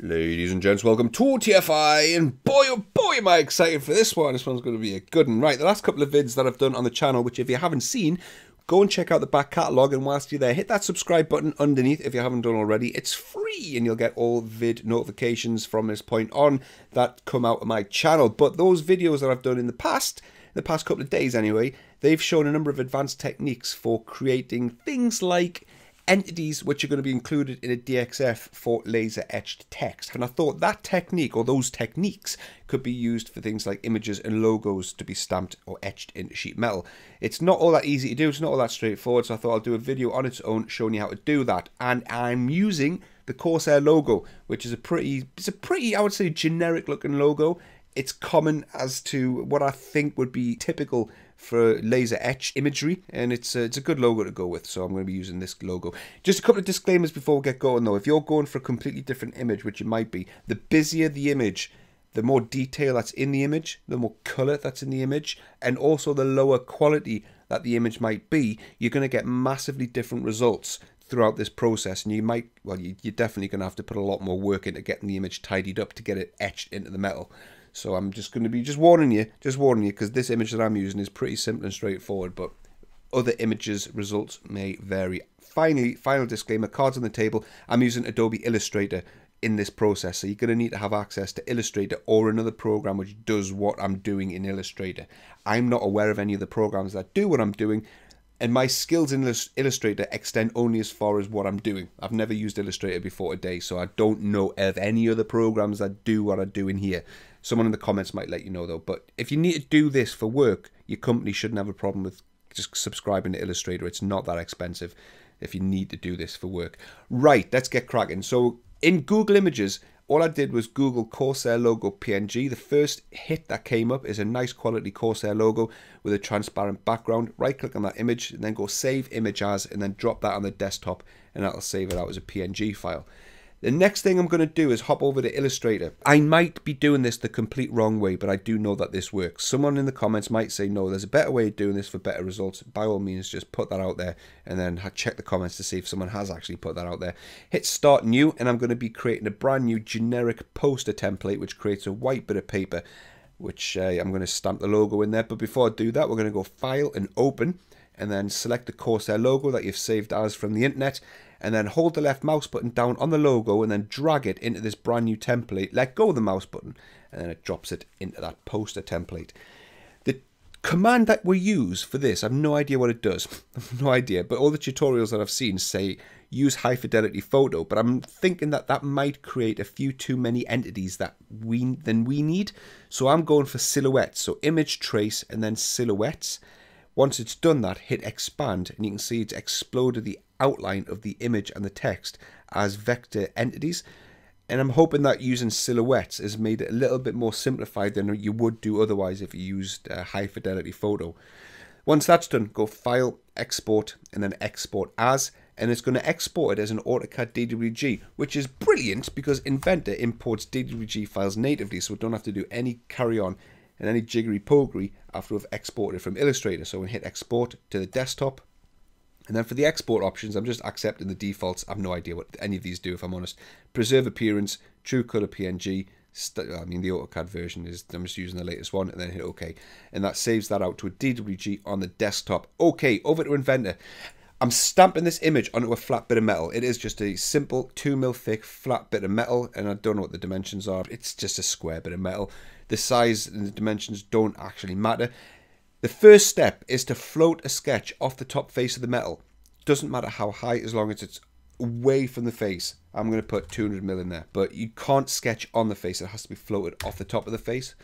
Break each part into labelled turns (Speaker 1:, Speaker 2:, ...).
Speaker 1: Ladies and gents, welcome to TFI, and boy oh boy am I excited for this one. This one's going to be a good one. Right, the last couple of vids that I've done on the channel, which if you haven't seen, go and check out the back catalogue, and whilst you're there, hit that subscribe button underneath if you haven't done already. It's free, and you'll get all vid notifications from this point on that come out of my channel. But those videos that I've done in the past, the past couple of days anyway, they've shown a number of advanced techniques for creating things like entities which are going to be included in a DXF for laser etched text. And I thought that technique or those techniques could be used for things like images and logos to be stamped or etched into sheet metal. It's not all that easy to do, it's not all that straightforward, so I thought I'll do a video on its own showing you how to do that. And I'm using the Corsair logo, which is a pretty, it's a pretty, I would say, generic looking logo. It's common as to what I think would be typical for laser etch imagery and it's a, it's a good logo to go with so I'm going to be using this logo. Just a couple of disclaimers before we get going though. If you're going for a completely different image, which it might be, the busier the image, the more detail that's in the image, the more color that's in the image, and also the lower quality that the image might be, you're going to get massively different results throughout this process and you might well you, are definitely going to have to put a lot more work into getting the image tidied up to get it etched into the metal so I'm just going to be just warning you, just warning you, because this image that I'm using is pretty simple and straightforward, but other images results may vary. Finally, final disclaimer, cards on the table, I'm using Adobe Illustrator in this process, so you're going to need to have access to Illustrator or another program which does what I'm doing in Illustrator. I'm not aware of any of the programs that do what I'm doing, and my skills in Illustrator extend only as far as what I'm doing. I've never used Illustrator before today, so I don't know of any other programs that do what I do in here. Someone in the comments might let you know though. But if you need to do this for work, your company shouldn't have a problem with just subscribing to Illustrator. It's not that expensive if you need to do this for work. Right, let's get cracking. So in Google Images, all I did was Google Corsair logo PNG. The first hit that came up is a nice quality Corsair logo with a transparent background. Right click on that image and then go save image as and then drop that on the desktop and that'll save it out as a PNG file. The next thing I'm going to do is hop over to Illustrator. I might be doing this the complete wrong way, but I do know that this works. Someone in the comments might say, no, there's a better way of doing this for better results. By all means, just put that out there and then check the comments to see if someone has actually put that out there. Hit Start New, and I'm going to be creating a brand new generic poster template, which creates a white bit of paper, which uh, I'm going to stamp the logo in there. But before I do that, we're going to go File and Open and then select the Corsair logo that you've saved as from the internet and then hold the left mouse button down on the logo and then drag it into this brand new template. Let go of the mouse button and then it drops it into that poster template. The command that we use for this, I have no idea what it does. I have no idea, but all the tutorials that I've seen say use high fidelity photo, but I'm thinking that that might create a few too many entities that we than we need. So I'm going for silhouettes. So image trace and then silhouettes. Once it's done that, hit expand and you can see it's exploded the outline of the image and the text as vector entities. And I'm hoping that using silhouettes has made it a little bit more simplified than you would do otherwise if you used a high fidelity photo. Once that's done, go File, Export, and then Export As, and it's going to export it as an AutoCAD DWG, which is brilliant because Inventor imports DWG files natively, so we don't have to do any carry on and any jiggery pokery after we've exported from Illustrator. So we hit Export to the desktop, and then for the export options, I'm just accepting the defaults. I have no idea what any of these do, if I'm honest. Preserve appearance, true color PNG. I mean, the AutoCAD version is, I'm just using the latest one, and then hit OK. And that saves that out to a DWG on the desktop. Okay, over to Inventor. I'm stamping this image onto a flat bit of metal. It is just a simple 2 mil thick flat bit of metal, and I don't know what the dimensions are. It's just a square bit of metal. The size and the dimensions don't actually matter. The first step is to float a sketch off the top face of the metal. Doesn't matter how high as long as it's away from the face. I'm going to put 200 mil in there, but you can't sketch on the face. It has to be floated off the top of the face.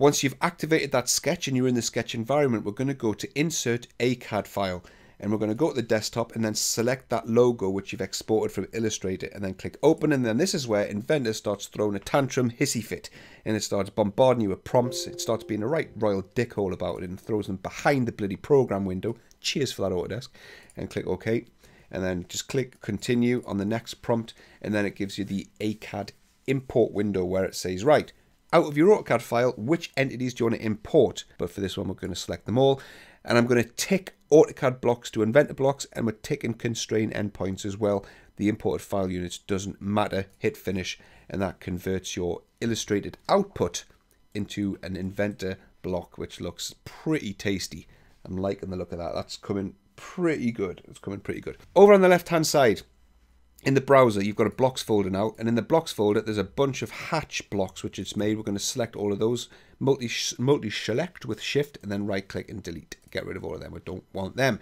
Speaker 1: Once you've activated that sketch and you're in the sketch environment, we're going to go to Insert a CAD file and we're going to go to the desktop and then select that logo which you've exported from Illustrator and then click open. And then this is where Inventor starts throwing a tantrum hissy fit. And it starts bombarding you with prompts. It starts being a right royal dickhole about it and throws them behind the bloody program window. Cheers for that Autodesk. And click OK. And then just click continue on the next prompt. And then it gives you the ACAD import window where it says right out of your AutoCAD file, which entities do you want to import? But for this one, we're going to select them all. And I'm going to tick AutoCAD blocks to Inventor blocks, and we're ticking constrain endpoints as well. the imported file units doesn't matter. Hit finish and that converts your illustrated output into an inventor block which looks pretty tasty. I'm liking the look of that. That's coming pretty good. It's coming pretty good. Over on the left hand side, in the browser, you've got a blocks folder now, and in the blocks folder, there's a bunch of hatch blocks which it's made. We're going to select all of those, multi multi with shift, and then right click and delete. Get rid of all of them. We don't want them.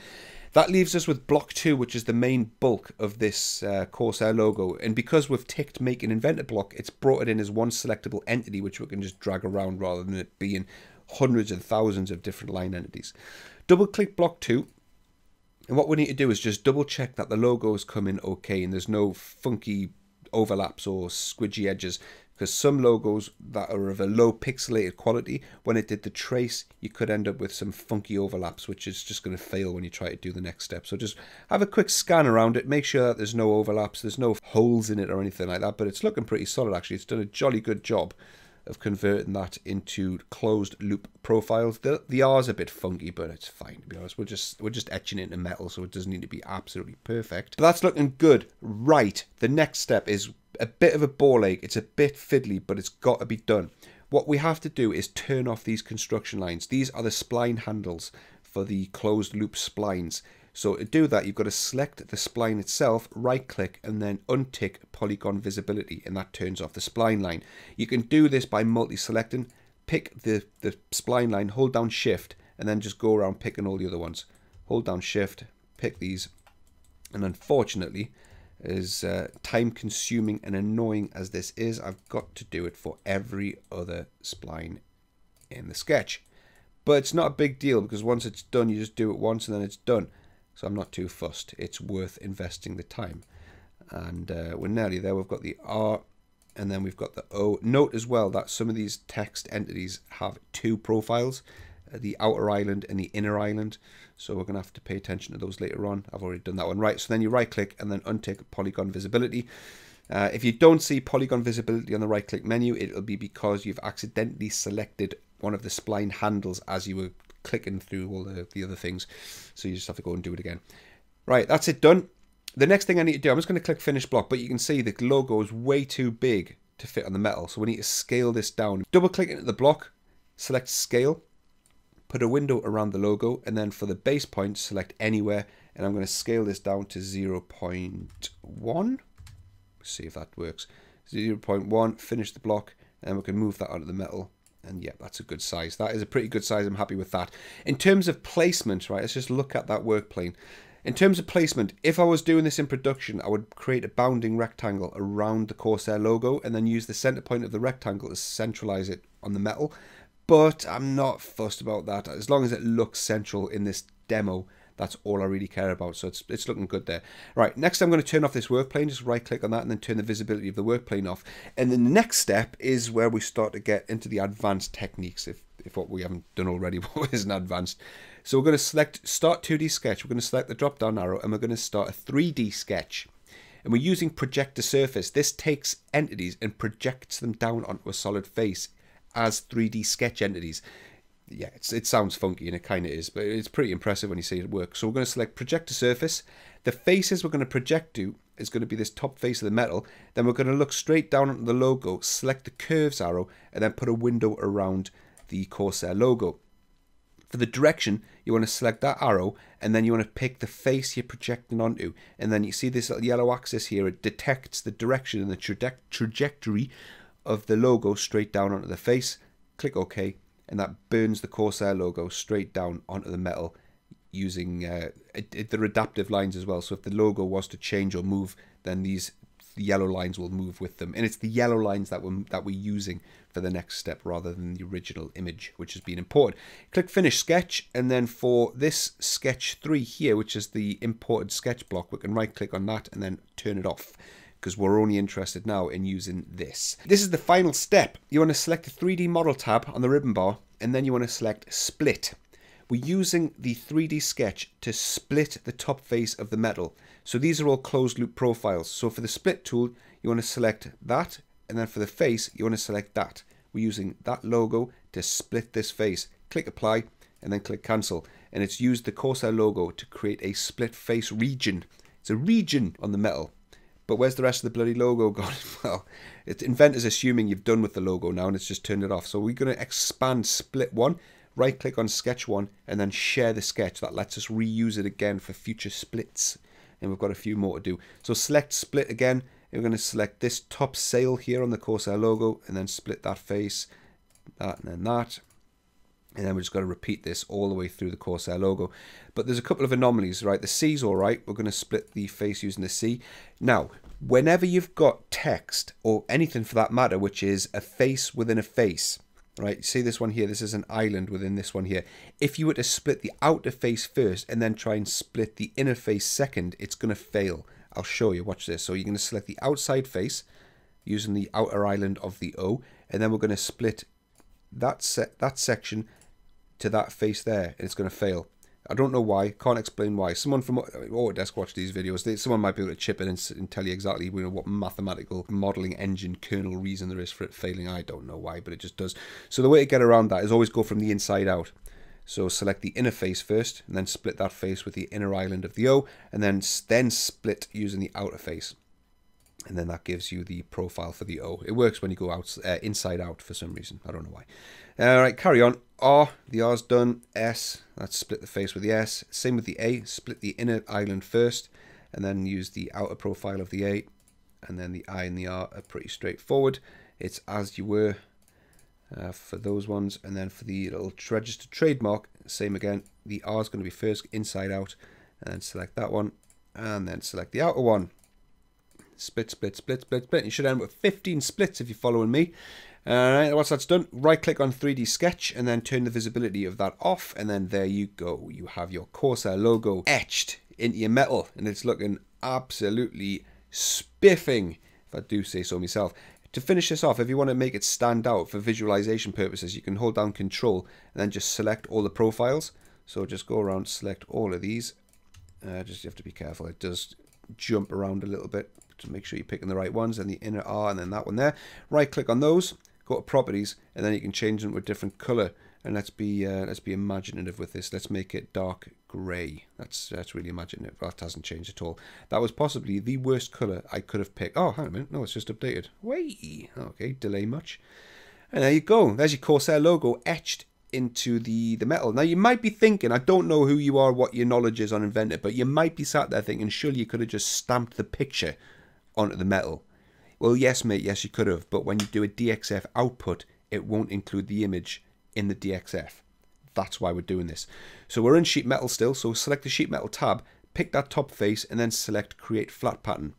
Speaker 1: That leaves us with block two, which is the main bulk of this uh, Corsair logo. And because we've ticked make an inventor block, it's brought it in as one selectable entity, which we can just drag around rather than it being hundreds and thousands of different line entities. Double click block two and what we need to do is just double check that the logo is coming okay and there's no funky overlaps or squidgy edges because some logos that are of a low pixelated quality, when it did the trace, you could end up with some funky overlaps, which is just going to fail when you try to do the next step. So just have a quick scan around it, make sure that there's no overlaps, there's no holes in it or anything like that, but it's looking pretty solid actually. It's done a jolly good job of converting that into closed loop profiles. The the R's a bit funky, but it's fine to be honest. We're just we're just etching it into metal, so it doesn't need to be absolutely perfect. But that's looking good. Right, the next step is a bit of a ball ache. It's a bit fiddly, but it's got to be done. What we have to do is turn off these construction lines. These are the spline handles for the closed loop splines. So to do that, you've got to select the spline itself, right click, and then untick polygon visibility, and that turns off the spline line. You can do this by multi-selecting, pick the, the spline line, hold down shift, and then just go around picking all the other ones. Hold down shift, pick these, and unfortunately, as uh, time consuming and annoying as this is, I've got to do it for every other spline in the sketch. But it's not a big deal because once it's done, you just do it once and then it's done. So I'm not too fussed. It's worth investing the time. And uh, we're nearly there. We've got the R and then we've got the O. Note as well that some of these text entities have two profiles, uh, the outer island and the inner island. So we're going to have to pay attention to those later on. I've already done that one. Right, so then you right click and then untick polygon visibility. Uh, if you don't see polygon visibility on the right click menu, it'll be because you've accidentally selected one of the spline handles as you were clicking through all the, the other things. So you just have to go and do it again. Right, that's it done. The next thing I need to do, I'm just going to click finish block, but you can see the logo is way too big to fit on the metal. So we need to scale this down. Double click into the block, select scale, put a window around the logo, and then for the base point, select anywhere. And I'm going to scale this down to 0 0.1. See if that works. 0 0.1, finish the block, and we can move that onto the metal and yeah, that's a good size. That is a pretty good size. I'm happy with that. In terms of placement, right, let's just look at that work plane. In terms of placement, if I was doing this in production, I would create a bounding rectangle around the Corsair logo and then use the center point of the rectangle to centralize it on the metal. But I'm not fussed about that. As long as it looks central in this demo, that's all I really care about. So it's, it's looking good there. Right, next I'm going to turn off this work plane. Just right click on that and then turn the visibility of the work plane off. And then the next step is where we start to get into the advanced techniques. If, if what we haven't done already isn't advanced. So we're going to select start 2D sketch. We're going to select the drop down arrow and we're going to start a 3D sketch. And we're using project to surface. This takes entities and projects them down onto a solid face as 3D sketch entities yeah, it sounds funky and it kind of is, but it's pretty impressive when you see it work. So we're going to select project surface. The faces we're going to project to is going to be this top face of the metal. Then we're going to look straight down on the logo, select the curves arrow, and then put a window around the Corsair logo. For the direction, you want to select that arrow, and then you want to pick the face you're projecting onto. And then you see this little yellow axis here, it detects the direction and the traje trajectory of the logo straight down onto the face. Click OK and that burns the Corsair logo straight down onto the metal using uh, it, it, adaptive lines as well. So if the logo was to change or move, then these yellow lines will move with them. And it's the yellow lines that we're, that we're using for the next step rather than the original image, which has been imported. Click Finish Sketch, and then for this Sketch 3 here, which is the imported sketch block, we can right-click on that and then turn it off because we're only interested now in using this. This is the final step. You want to select the 3D model tab on the ribbon bar and then you want to select split. We're using the 3D sketch to split the top face of the metal. So these are all closed loop profiles. So for the split tool, you want to select that and then for the face, you want to select that. We're using that logo to split this face. Click apply and then click cancel. And it's used the Corsair logo to create a split face region. It's a region on the metal But where's the rest of the bloody logo gone? well, it, Inventor's assuming you've done with the logo now and it's just turned it off. So we're going to expand split one, right click on sketch one, and then share the sketch. That lets us reuse it again for future splits. And we've got a few more to do. So select split again. We're going to select this top sail here on the Corsair logo and then split that face, that and then that and then we're just got to repeat this all the way through the Corsair logo. But there's a couple of anomalies, right? The C's all right. We're going to split the face using the C. Now, whenever you've got text, or anything for that matter, which is a face within a face, right? See this one here? This is an island within this one here. If you were to split the outer face first and then try and split the inner face second, it's going to fail. I'll show you. Watch this. So you're going to select the outside face using the outer island of the O, and then we're going to split that set that section to that face there and it's going to fail. I don't know why. Can't explain why. Someone from Autodesk watch these videos. They, someone might be able to chip in and, and, tell you exactly you know, what mathematical modeling engine kernel reason there is for it failing. I don't know why, but it just does. So the way to get around that is always go from the inside out. So select the inner face first, and then split that face with the inner island of the O, and then then split using the outer face and then that gives you the profile for the O. It works when you go out uh, inside out for some reason. I don't know why. All right, carry on. R, the R's done. S, let's split the face with the S. Same with the A, split the inner island first, and then use the outer profile of the A. And then the I and the R are pretty straightforward. It's as you were uh, for those ones. And then for the little registered trademark, same again. The R is going to be first inside out, and then select that one, and then select the outer one split, split, split, split, split. You should end up with 15 splits if you're following me. Alright, once that's done, right click on 3D Sketch and then turn the visibility of that off and then there you go. You have your Corsair logo etched into your metal and it's looking absolutely spiffing, if I do say so myself. To finish this off, if you want to make it stand out for visualization purposes, you can hold down Control and then just select all the profiles. So just go around, select all of these. Uh, just you have to be careful. It does jump around a little bit to make sure you're picking the right ones and the inner R and then that one there. Right click on those, go to properties and then you can change them to a different color. And let's be uh, let's be imaginative with this. Let's make it dark grey. That's that's really imaginative. That hasn't changed at all. That was possibly the worst color I could have picked. Oh, hang on a minute. No, it's just updated. Way. Okay, delay much. And there you go. There's your Corsair logo etched into the, the metal. Now, you might be thinking, I don't know who you are, what your knowledge is on Inventor, but you might be sat there thinking, surely you could have just stamped the picture onto the metal. Well, yes, mate, yes, you could have, but when you do a DXF output, it won't include the image in the DXF. That's why we're doing this. So we're in sheet metal still, so select the sheet metal tab, pick that top face, and then select create flat pattern.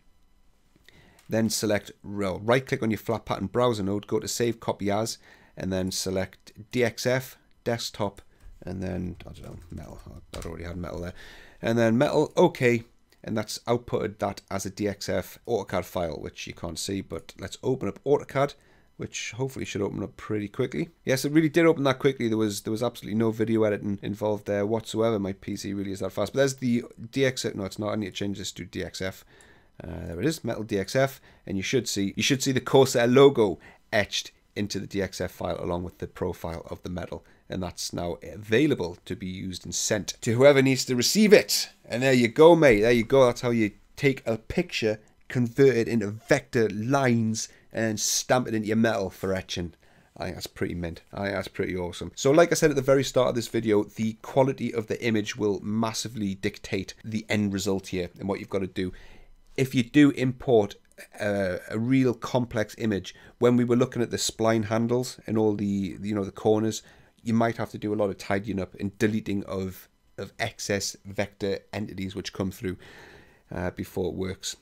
Speaker 1: Then select well, right click on your flat pattern browser node, go to save copy as, and then select DXF, desktop, and then, I don't know, metal. I already had metal there. And then metal, okay, and that's outputted that as a DXF AutoCAD file, which you can't see, but let's open up AutoCAD, which hopefully should open up pretty quickly. Yes, it really did open that quickly. There was there was absolutely no video editing involved there whatsoever. My PC really is that fast. But there's the DXF. No, it's not. I need to change this to DXF. Uh, there it is, Metal DXF, and you should see you should see the Corsair logo etched into the DXF file along with the profile of the metal and that's now available to be used and sent to whoever needs to receive it. And there you go, mate. There you go. That's how you take a picture, convert it into vector lines, and stamp it into your metal for etching. I think that's pretty mint. I think that's pretty awesome. So like I said at the very start of this video, the quality of the image will massively dictate the end result here and what you've got to do. If you do import a, a, real complex image, when we were looking at the spline handles and all the, you know, the corners, you might have to do a lot of tidying up and deleting of of excess vector entities which come through uh, before it works.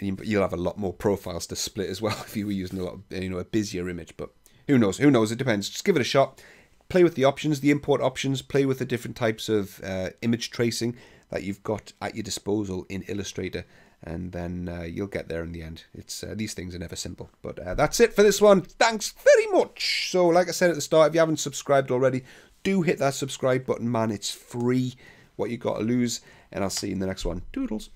Speaker 1: And you'll have a lot more profiles to split as well if you were using a lot, of, you know, a busier image. But who knows? Who knows? It depends. Just give it a shot. Play with the options, the import options. Play with the different types of uh, image tracing that you've got at your disposal in Illustrator and then uh, you'll get there in the end. It's uh, these things are never simple. But uh, that's it for this one. Thanks very much. So, like I said at the start, if you haven't subscribed already, do hit that subscribe button, man. It's free. What you got to lose, and I'll see you in the next one. Doodles.